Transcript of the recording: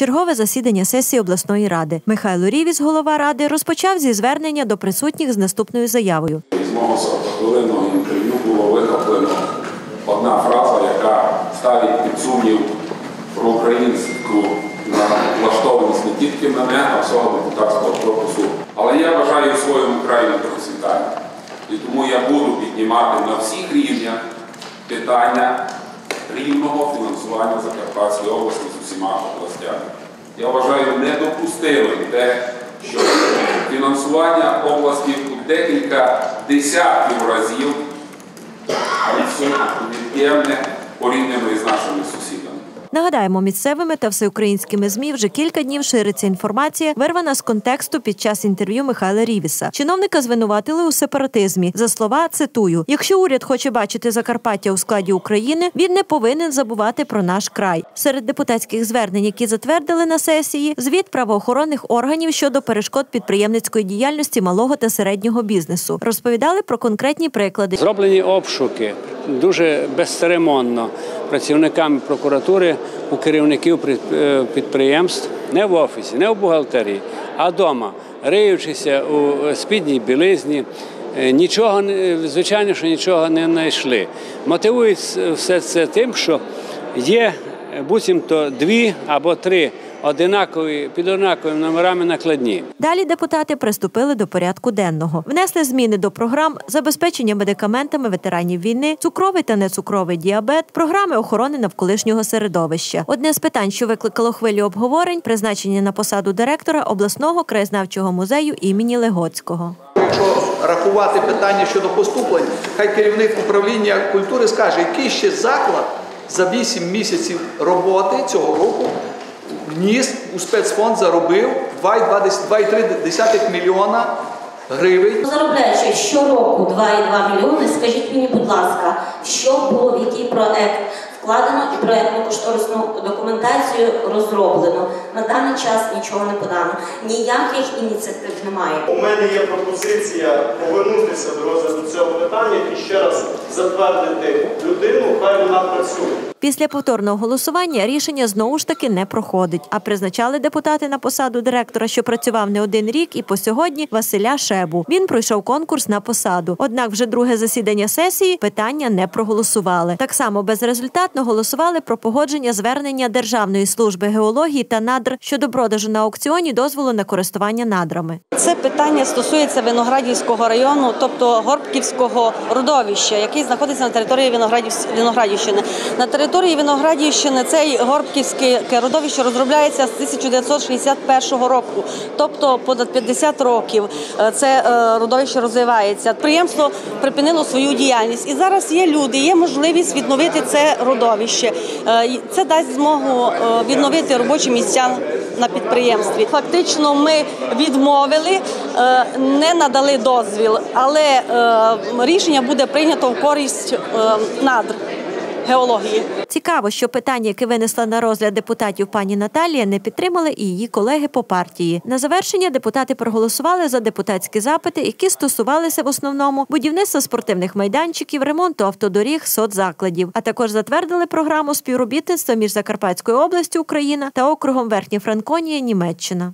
чергове засідання сесії обласної ради. Михайло Рівіс, голова ради, розпочав зі звернення до присутніх з наступною заявою. З мого 40-хвилинного інтерв'ю було вихоплено одна фраза, яка ставить під сумнів про українську влаштованість не тільки мене, а всього депутатського корпусу. Але я вважаю своєму краю процвітання. І тому я буду піднімати на всіх рівнях питання рівного фінансування Закарпатської області з усіма областями. Я вважаю недопустимим те, що фінансування області у декілька десятків разів від'ємне порівняно із нашими сусідами. Нагадаємо, місцевими та всеукраїнськими змі вже кілька днів шириться інформація, вирвана з контексту під час інтерв'ю Михайла Рівіса. Чиновника звинуватили у сепаратизмі. За слова цитую: якщо уряд хоче бачити Закарпаття у складі України, він не повинен забувати про наш край. Серед депутатських звернень, які затвердили на сесії, звіт правоохоронних органів щодо перешкод підприємницької діяльності малого та середнього бізнесу. Розповідали про конкретні приклади. Зроблені обшуки дуже безцеремонно працівниками прокуратури у керівників е, підприємств не в офісі, не в бухгалтерії, а вдома, риючися у спідній білизні. Е, нічого звичайно, що нічого не знайшли. Мотивують все це тим, що є буцімто дві або три одинакові під однаковими номерами накладні. Далі депутати приступили до порядку денного. Внесли зміни до програм забезпечення медикаментами ветеранів війни, цукровий та нецукровий діабет, програми охорони навколишнього середовища. Одне з питань, що викликало хвилю обговорень, призначення на посаду директора обласного краєзнавчого музею імені Легоцького. Якщо рахувати питання щодо поступлень, хай керівник управління культури скаже, який ще заклад за 8 місяців роботи цього року вніс у спецфонд заробив 2,3 мільйона гривень. Заробляючи щороку 2,2 мільйони, скажіть мені, будь ласка, що було в який проект вкладено і проєктну кошторисну документацію розроблено. На даний час нічого не подано. Ніяких ініціатив немає. У мене є пропозиція повернутися до розгляду цього питання і ще раз затвердити людину, хай вона працює. Після повторного голосування рішення знову ж таки не проходить. А призначали депутати на посаду директора, що працював не один рік, і по сьогодні Василя Шебу. Він пройшов конкурс на посаду. Однак, вже друге засідання сесії питання не проголосували. Так само безрезультатно голосували про погодження звернення Державної служби геології та надр щодо продажу на аукціоні дозволу на користування надрами. Питання стосується Виноградівського району, тобто Горбківського родовища, який знаходиться на території Виноградівщини. На території території Виноградівщини цей Горбківське родовище розробляється з 1961 року, тобто понад 50 років е, це е, родовище розвивається. Підприємство припинило свою діяльність, і зараз є люди, є можливість відновити це родовище. Е, це дасть змогу відновити робочі місця на підприємстві. Фактично, ми відмовили, не надали дозвіл, але рішення буде прийнято в користь надр геології. Цікаво, що питання, яке винесла на розгляд депутатів пані Наталія, не підтримали і її колеги по партії. На завершення депутати проголосували за депутатські запити, які стосувалися в основному будівництва спортивних майданчиків, ремонту автодоріг, соцзакладів, а також затвердили програму співробітництва між Закарпатською областю Україна та округом Верхня Франконія Німеччина.